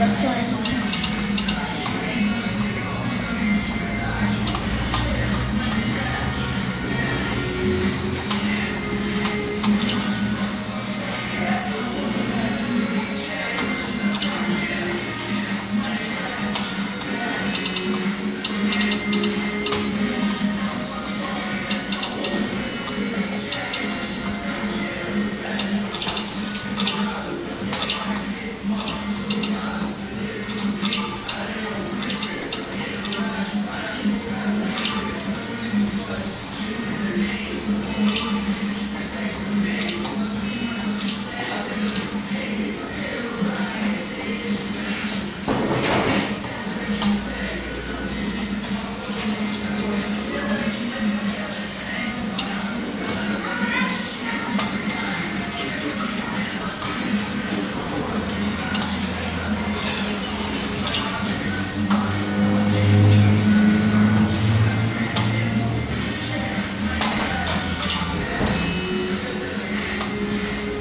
That's right.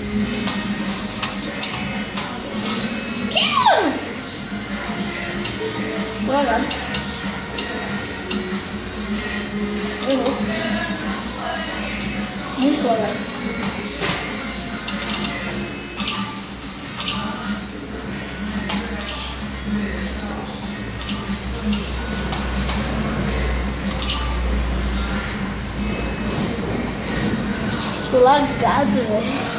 Notificações. Devagar. Errou. Muito devagar. Tô lagado, velho.